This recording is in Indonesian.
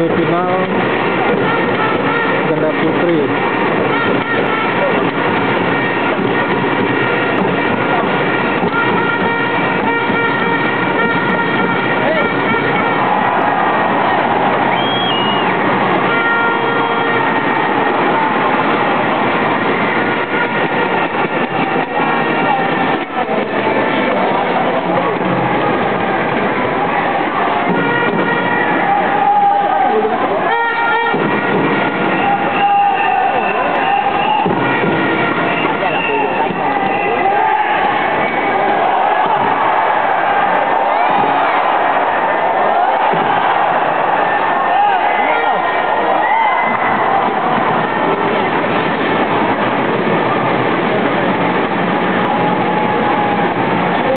semifinal ganda putri.